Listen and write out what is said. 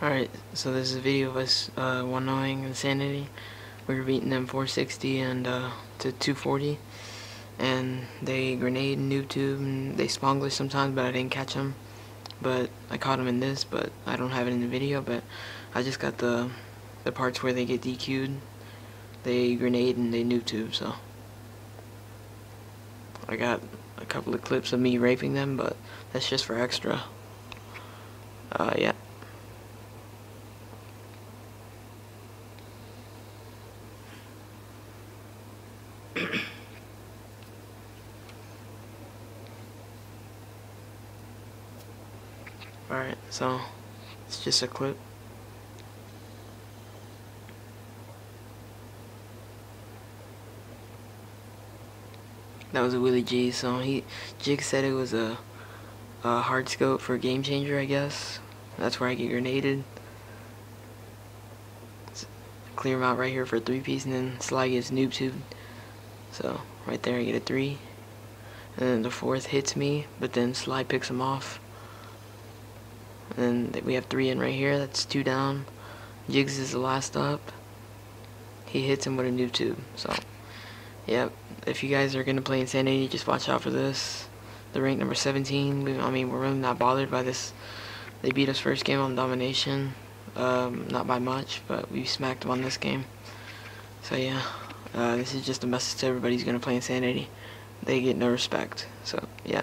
Alright, so this is a video of us uh, one knowing Insanity. We were beating them 460 and uh, to 240. And they grenade and noob tube and they sponglish sometimes, but I didn't catch them. But I caught them in this, but I don't have it in the video. But I just got the the parts where they get DQ'd. They grenade and they noob tube, so. I got a couple of clips of me raping them, but that's just for extra. Uh, yeah. Alright, so it's just a clip. That was a Willie G, so he Jig said it was a, a hard scope for Game Changer, I guess. That's where I get grenaded. Clear him out right here for three piece, and then Sly gets noob tube. So right there I get a three. And then the fourth hits me, but then Sly picks him off. And then we have three in right here, that's two down. Jigs is the last up. He hits him with a noob tube, so yep. If you guys are gonna play Insanity, just watch out for this. The rank number 17, I mean, we're really not bothered by this. They beat us first game on domination. Um, not by much, but we smacked them on this game. So yeah, uh, this is just a message to everybody who's gonna play Insanity. They get no respect. So yeah.